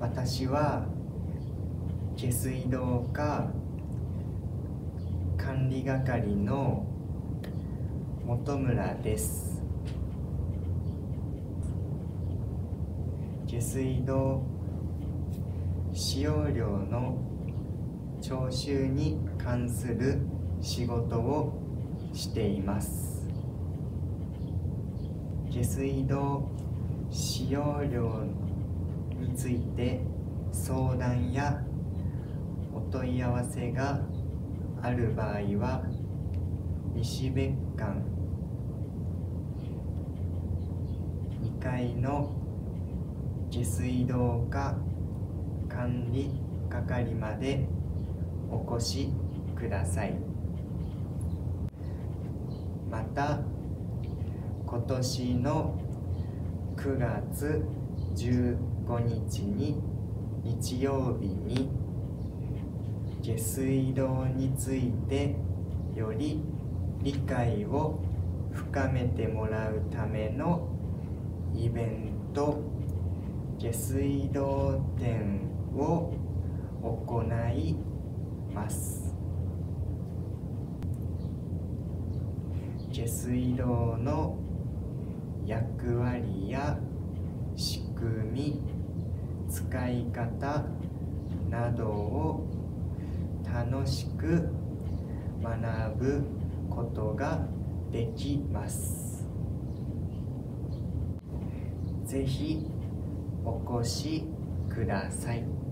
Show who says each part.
Speaker 1: 私は下水道課管理係の本村です。下水道使用料の徴収に関する仕事をしています。下水道使用料について相談やお問い合わせがある場合は西別館2階の下水道課管理係までお越しください。また今年の9月15日に日曜日に下水道についてより理解を深めてもらうためのイベント下水道展を行います。下水道の役割や仕組み使い方などを楽しく学ぶことができますぜひお越しください。